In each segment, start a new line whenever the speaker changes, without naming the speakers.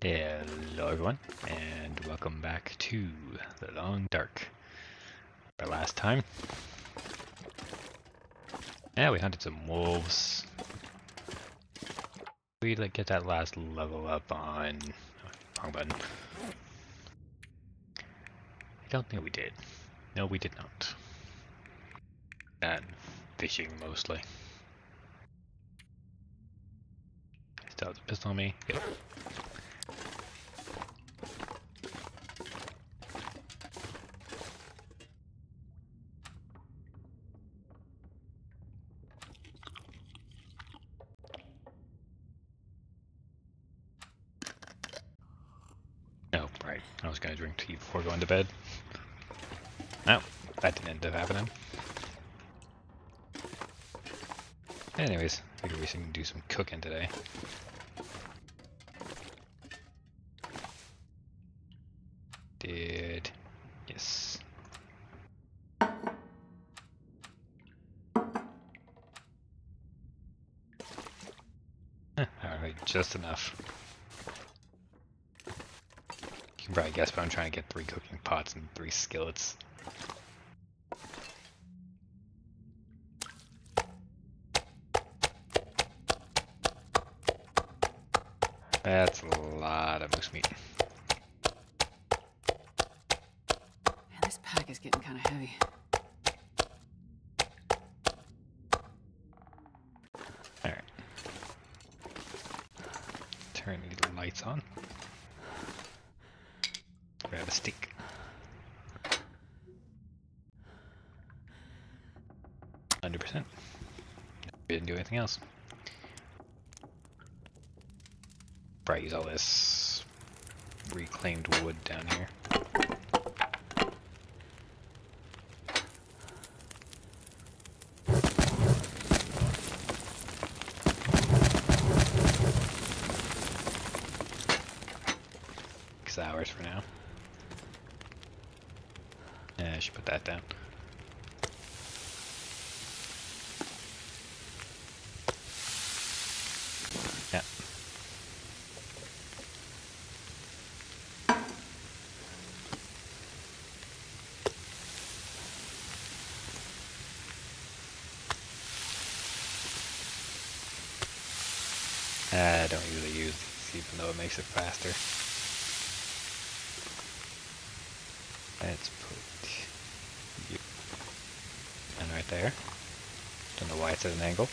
Hello everyone, and welcome back to The Long Dark. Our last time. Yeah, we hunted some wolves. We like get that last level up on wrong button. I don't think we did. No, we did not. And fishing mostly. Still has a pistol on me. Good. Oh, right. I was gonna drink tea before going to bed. No, that didn't end up happening. Anyways, I figure we can do some cooking today. Did yes. Alright, just enough. You can probably guess, but I'm trying to get three cooking pots and three skillets. That's a lot of moose meat.
Man, this pack is getting kind of heavy.
Alright. Turn the lights on. Grab a stick. Hundred percent. We didn't do anything else. Probably use all this reclaimed wood down here. Six hours for now. Yeah, I should put that down. Yeah. I don't usually use these even though it makes it faster. Let's put you and right there. Don't know why it's at an angle.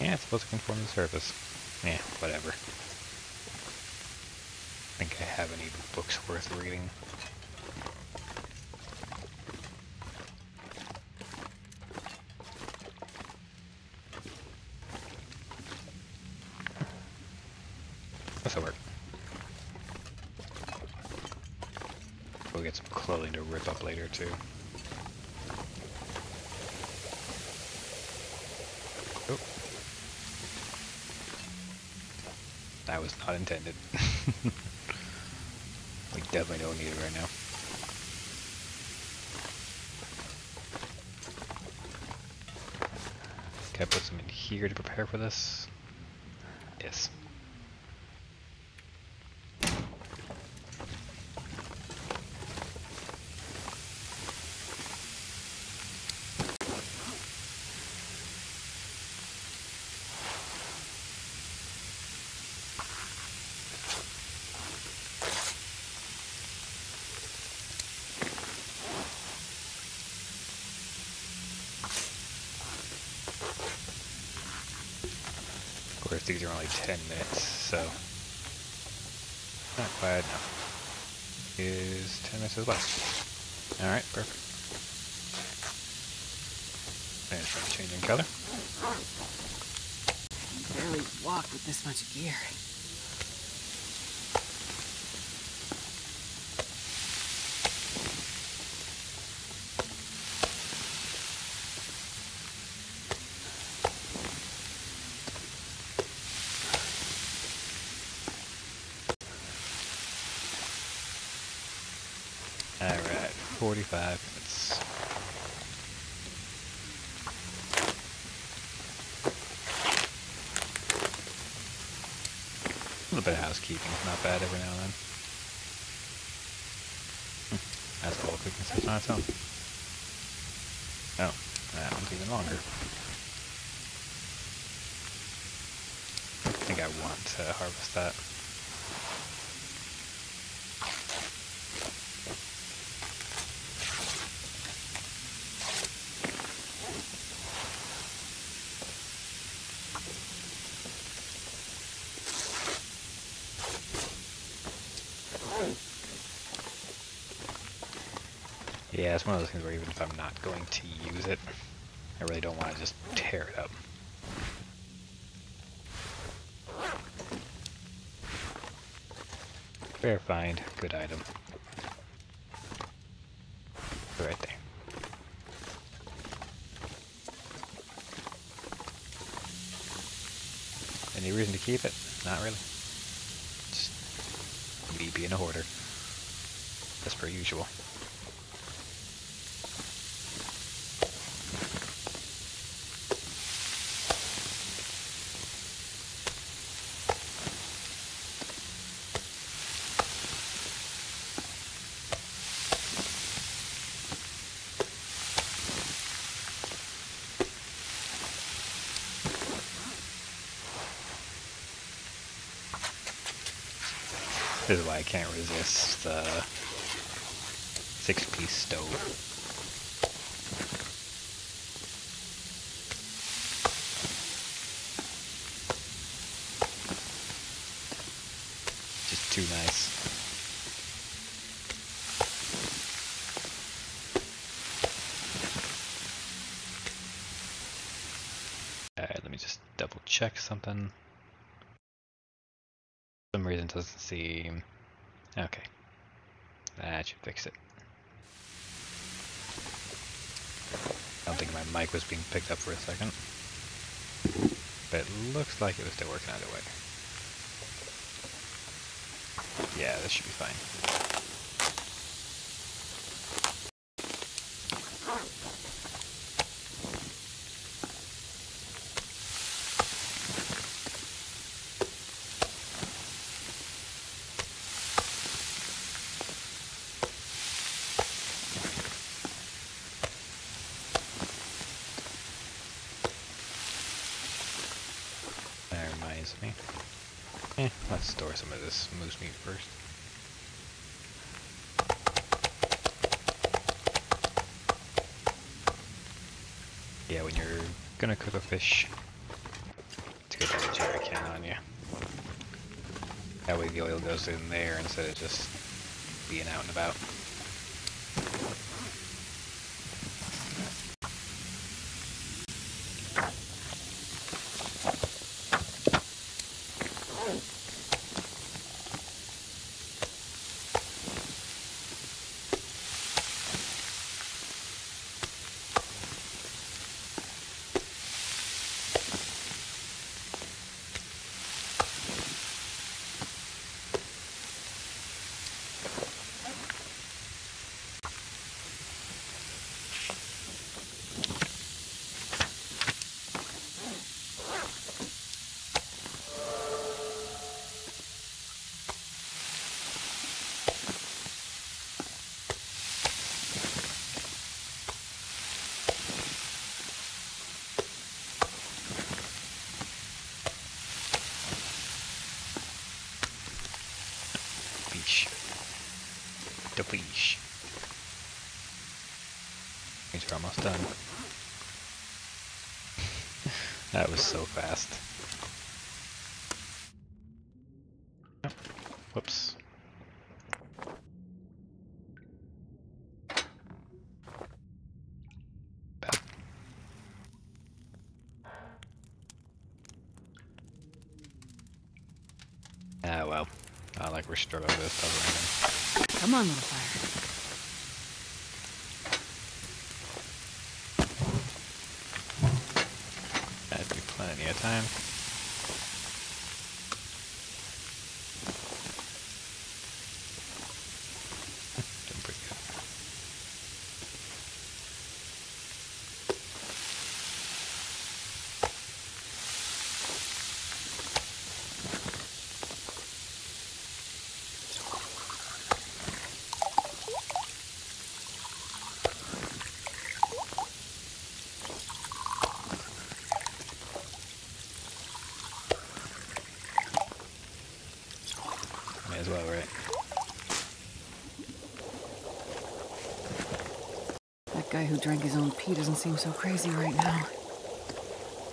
Yeah, it's supposed to conform to the surface. Yeah, whatever. I think I have any books worth reading. Work. We'll get some clothing to rip up later too. Oh. That was not intended. we definitely don't need it right now. Can I put some in here to prepare for this? Yes. Of course, these are only 10 minutes, so not quite enough. Is 10 minutes well. Alright, perfect. And from changing color.
I can barely walk with this much gear.
Alright, 45 minutes. A little bit of housekeeping, not bad every now and then. That's whole cooking system on its own. Oh, that one's even longer. I think I want to harvest that. Yeah, it's one of those things where even if I'm not going to use it, I really don't want to just tear it up. Fair find, good item. Right there. Any reason to keep it? Not really. Just me being a hoarder. As per usual. This is why I can't resist the six-piece stove. Just too nice. Alright, let me just double check something. Doesn't seem... Okay. That should fix it. I don't think my mic was being picked up for a second. But it looks like it was still working either way. Yeah, this should be fine. That reminds me. Eh, let's store some of this moose meat first. Yeah, when you're gonna cook a fish, it's good to a jerry can on you. That way the oil goes in there instead of just being out and about. Fish. Fish. These are almost done. that was so fast. Whoops. Ah well. Not like we're struggling with this.
Come on, little fire.
That'd plenty of time. Right?
That guy who drank his own pee doesn't seem so crazy right now.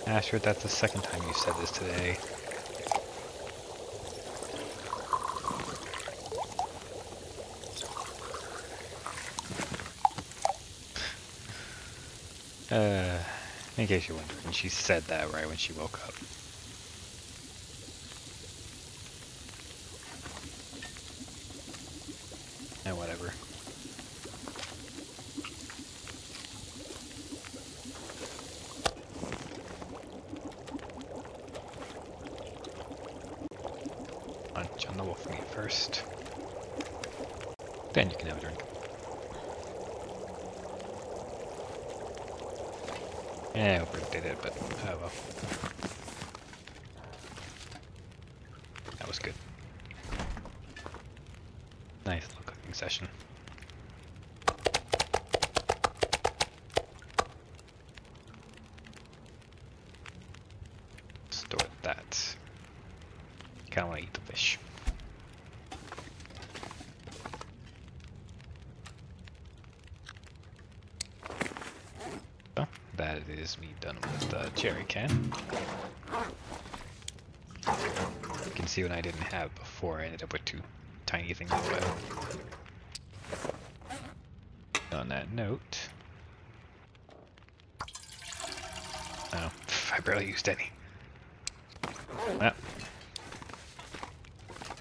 Astrid, that's the second time you've said this today. Uh, in case you're wondering, she said that right when she woke up. And whatever. Munch on the wolf meat first. Then you can have a drink. Yeah, Oprah did it, but oh well. That was good. Nice little cooking session. Store that. Kinda wanna eat the fish. So, that is me done with the jerry can. Can see what I didn't have before, I ended up with two tiny things of oil. On that note... Oh, I barely used any. Well,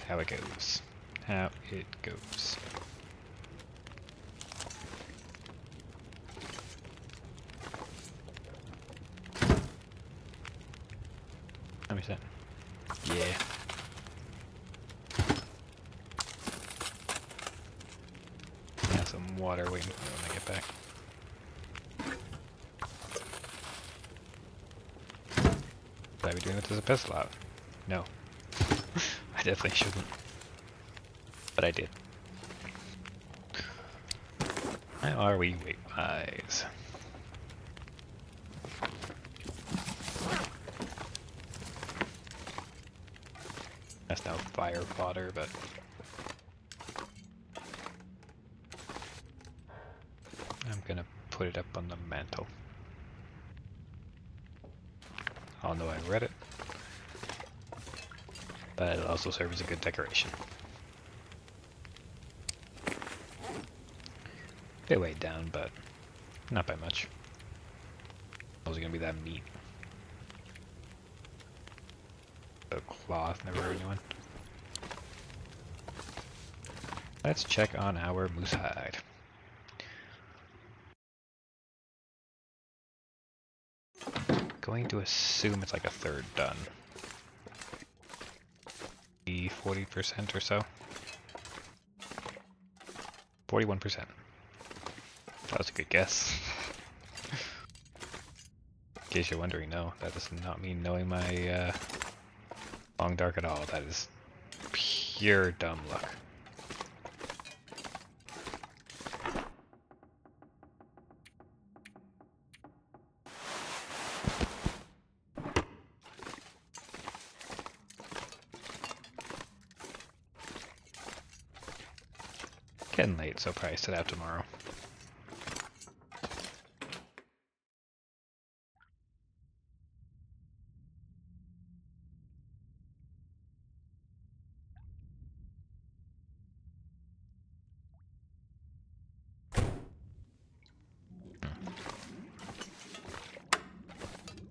how it goes. How it goes. Let me see. Yeah. Some water waiting for me when I get back. Should I be doing this as a pistol out? No. I definitely shouldn't. But I did. How are we wise? That's now fire fodder, but I'm gonna put it up on the mantle. I'll know I read it, but it'll also serve as a good decoration. They weighed down, but not by much. Was it gonna be that meat? The cloth never hurt anyone. Let's check on our moose hide. Going to assume it's like a third done. Be 40% or so. 41%. That was a good guess. In case you're wondering, no, that does not mean knowing my uh, long dark at all. That is pure dumb luck. Getting late, so probably set out tomorrow.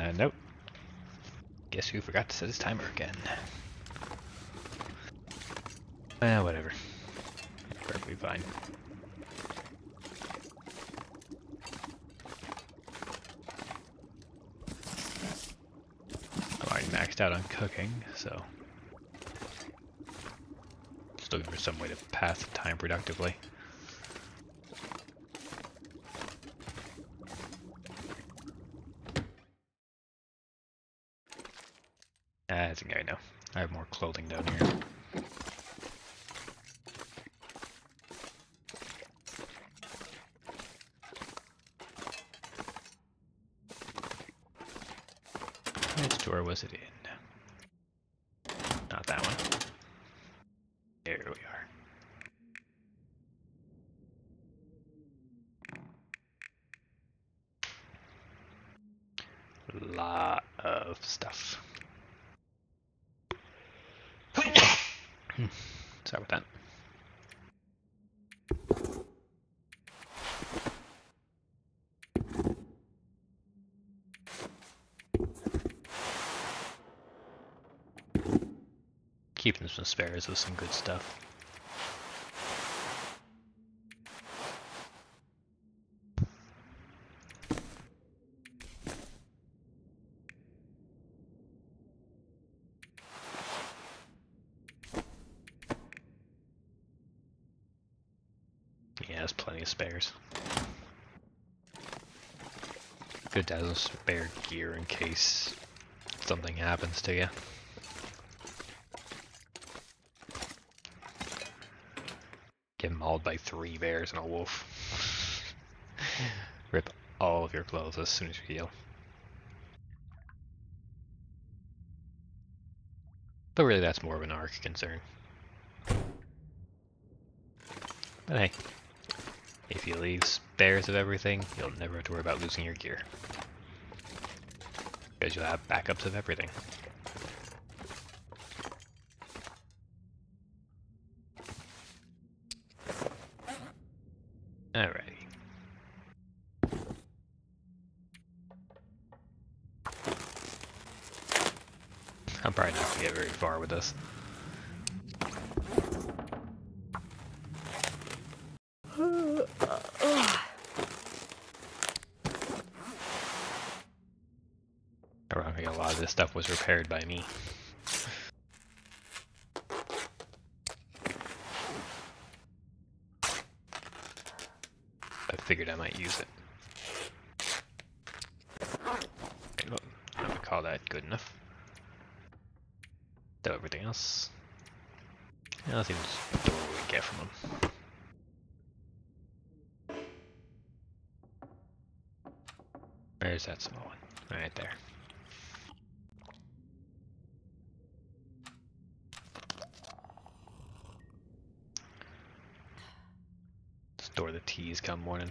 Uh, nope. Guess who forgot to set his timer again? Eh, whatever. Fine. I'm already maxed out on cooking, so... Just looking for some way to pass the time productively. Ah, I think I know. I have more clothing down here. Door was it in? Not that one. No. of stuff. Sorry about that. Some spares with some good stuff. Yeah, there's plenty of spares. Good to have some spare gear in case something happens to you. Get mauled by three bears and a wolf. Rip all of your clothes as soon as you heal. But really that's more of an arc concern. But hey, if you leave spares of everything, you'll never have to worry about losing your gear. Because you'll have backups of everything. Alrighty. I'm probably not gonna get very far with this. Ironically, a lot of this stuff was repaired by me. I figured I might use it. Okay, well, I would call that good enough. Else. Yeah, even just do what we get from them. Where's that small one? Right there. Store the teas come morning.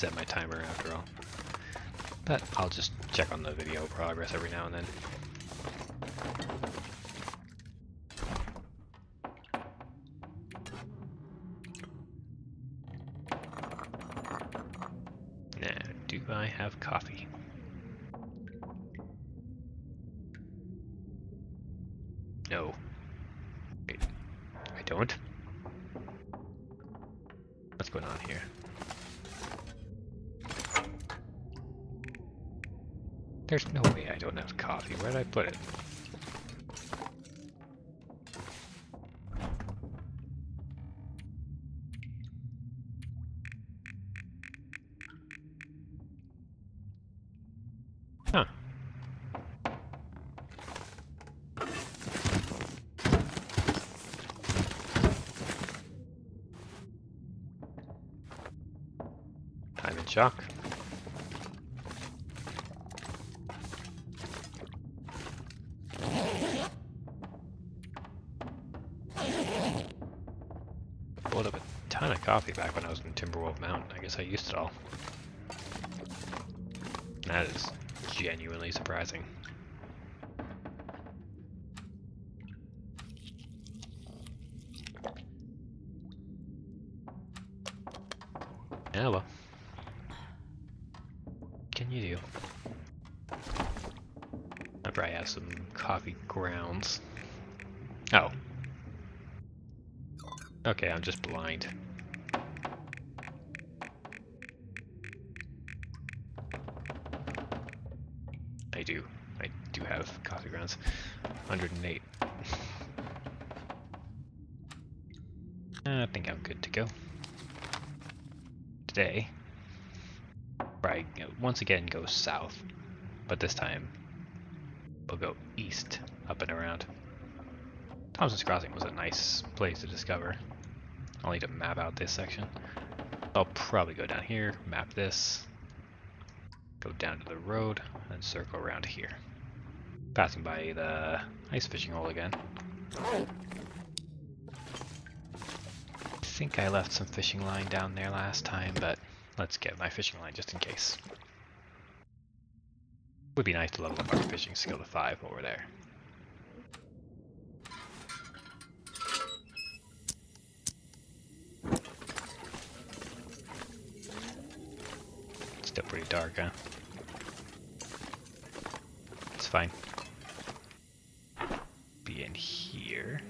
Set my timer after all. But I'll just check on the video progress every now and then. I'm. Pulled up a ton of coffee back when I was in Timberwolf Mountain. I guess I used it all. That is genuinely surprising. Yeah, well. Can you do? I probably have some coffee grounds. Oh. Okay, I'm just blind. I do. I do have coffee grounds. 108. I think I'm good to go. Today, once again go south, but this time we'll go east, up and around. Thompson's Crossing was a nice place to discover. I'll need to map out this section. I'll probably go down here, map this, Go down to the road and circle around here. Passing by the ice fishing hole again. I think I left some fishing line down there last time, but let's get my fishing line just in case. Would be nice to level up our fishing skill to 5 over there. Still pretty dark, huh? It's fine. Be in here.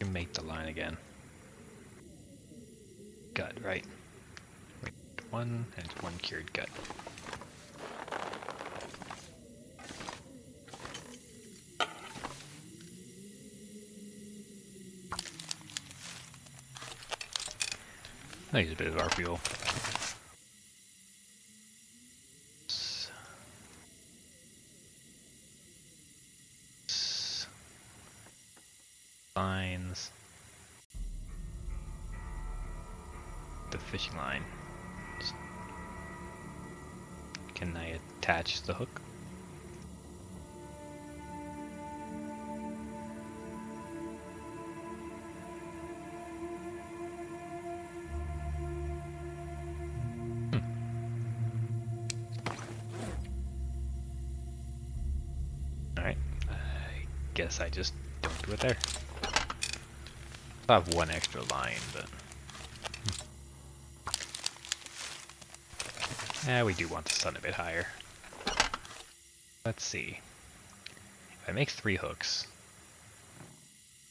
You make the line again. Gut, right? Wait, one and one cured gut. I use a bit of our fuel. Lines. The fishing line. Just- Can I attach the hook? Hmm. I guess I just don't do it there. I'll have one extra line, but... Yeah, we do want the sun a bit higher. Let's see. If I make three hooks,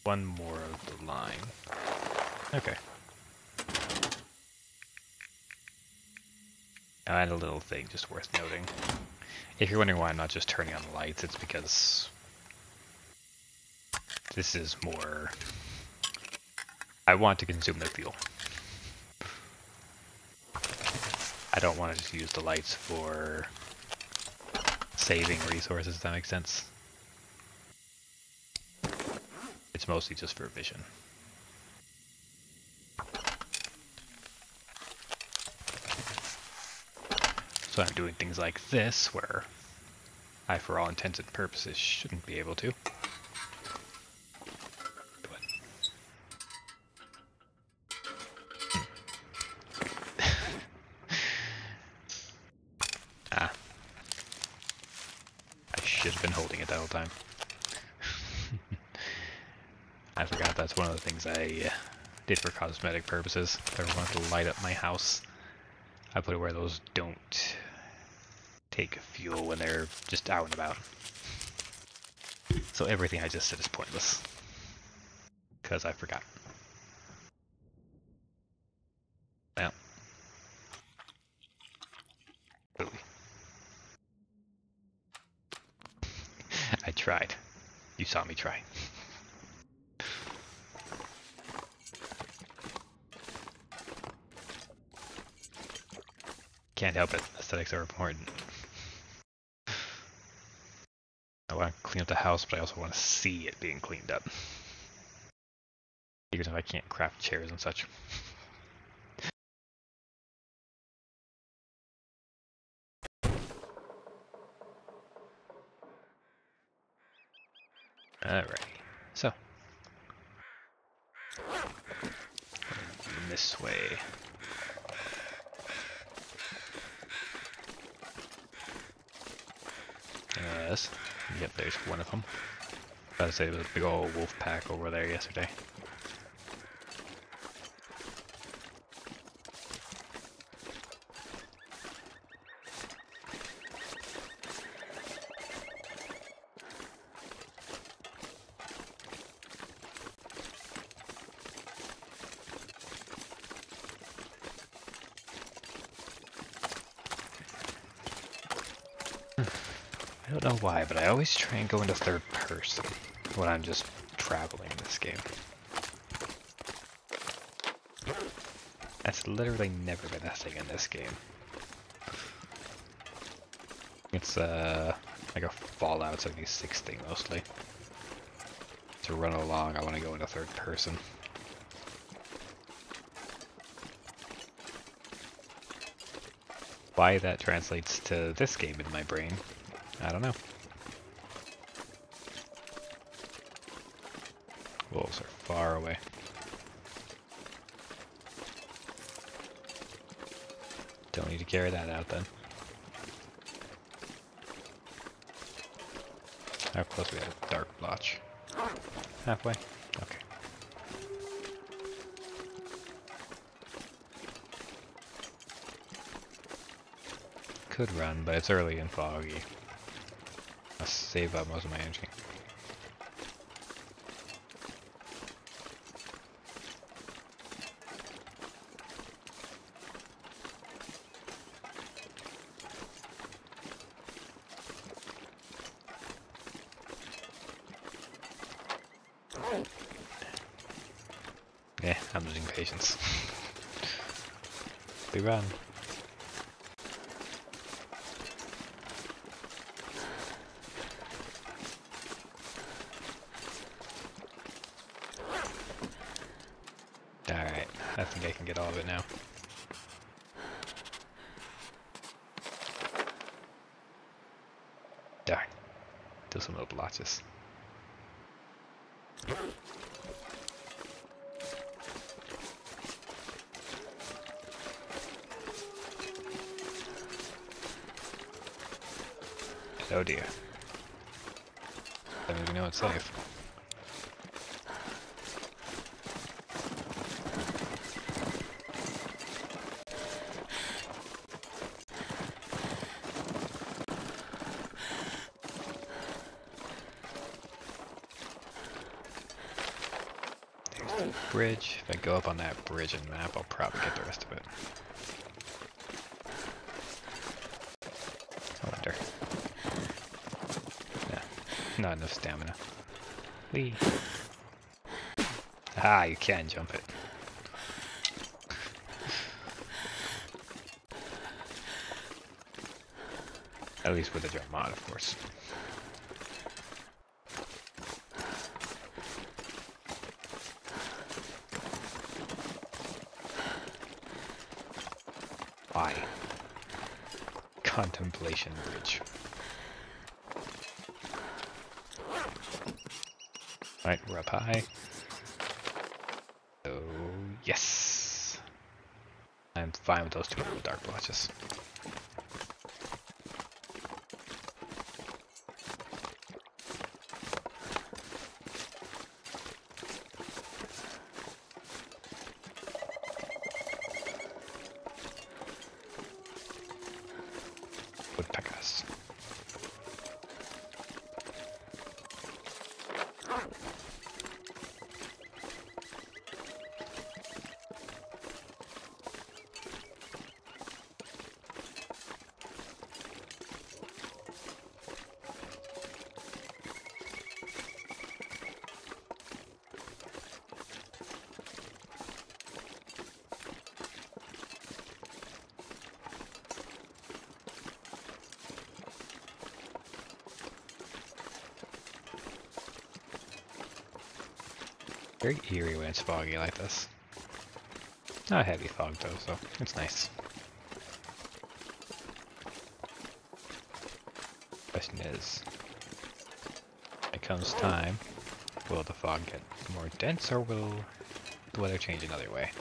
one more of the line. Okay. Add a little thing just worth noting. If you're wondering why I'm not just turning on the lights, it's because this is more... I want to consume the fuel. I don't want to just use the lights for saving resources, if that makes sense. It's mostly just for vision. So I'm doing things like this, where I, for all intents and purposes, shouldn't be able to. But- ah. I should have been holding it that whole time. I forgot that's one of the things I uh, did for cosmetic purposes. If I wanted to light up my house, I put it where those don't take fuel when they're just out and about. So everything I just said is pointless. Because I forgot. Well. Really. I tried. You saw me try. Can't help it. Aesthetics are important. I want to clean up the house, but I also want to see it being cleaned up. Even if I can't craft chairs and such. Alright, so. This way. Yep, there's one of them. Gotta say, there was a big old wolf pack over there yesterday. Why, but I always try and go into third person when I'm just traveling in this game. That's literally never been a thing in this game. It's uh like a Fallout 76 thing mostly. to run along, I want to go into third person. Why that translates to this game in my brain, I don't know. Wolves are far away. Don't need to carry that out then. How close we have a dark blotch? Halfway? Okay. Could run, but it's early and foggy. Save up most of my energy. Yeah, I'm losing patience. we run. Alright, I think I can get all of it now. Darn. Still some little blotches. Oh dear. That means we know it's safe. There's the bridge. If I go up on that bridge and map, I'll probably get the rest of it. I wonder. Yeah, not enough stamina. Whee. Ah, you can jump it. At least with the jump mod, of course. Contemplation Bridge. Alright, we're up high. Oh, yes! I'm fine with those two little dark blotches. Very eerie when it's foggy like this. Not heavy fog though, so it's nice. Question is, when it comes time, will the fog get more dense or will the weather change another way?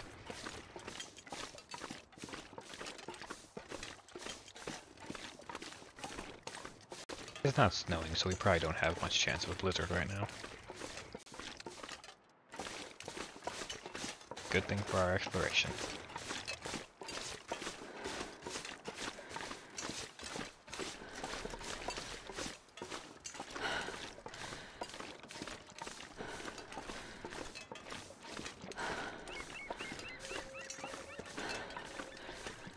It's not snowing, so we probably don't have much chance of a blizzard right now. Good thing for our exploration.